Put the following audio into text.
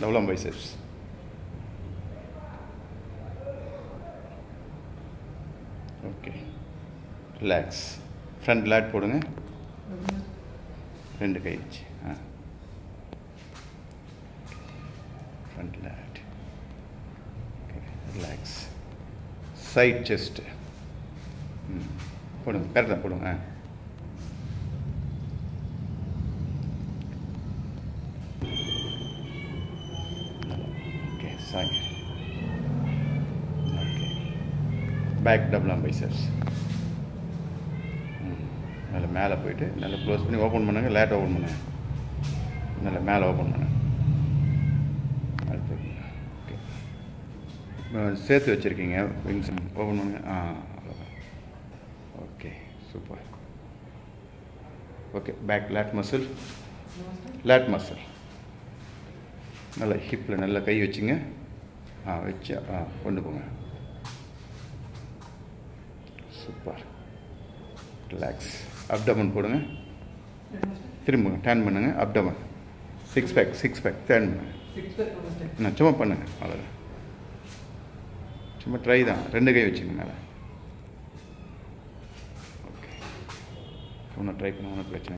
Double arm biceps okay relax front lat போடுங்க. ரெண்டு கை வச்சு. ஆ. Front lat okay relax side chest ம். போடுங்க. கரெக்டாக போடுங்க. ஆ ஓகே சாங்க ஓகே பேக் டபுள் ம். நல்லா மேலே போயிட்டு நல்லா க்ளோஸ் பண்ணி ஓப்பன் பண்ணுங்க லேட் ஓப்பன் பண்ணுங்க. நல்லா மேலே ஓப்பன் பண்ணுங்க. அடுத்து. ஓகே. சேர்த்து வச்சுருக்கீங்க விங்ஸ் ஓப்பன் பண்ணுங்க. ஆ okay super okay back lat muscle lat muscle நல்லா ஹிப்பில் நல்லா கை வச்சுங்க. ஆ வச்சு ஆ கொண்டு போங்க. சூப்பர் ரிலாக்ஸ் அப்டமன் போடுங்க. திரும்புங்க. டேர்ன் பண்ணுங்கள் abdomen six pack six pack turn பண்ணுங்கள் நான் சும்மா பண்ணுங்கள் அவ்வளோதான் சும்மா ட்ரை தான். ரெண்டு கை வச்சுங்க மேலே. ஓகே ஒன்றும் ட்ரை பண்ண ஒன்றும் பிரச்சனை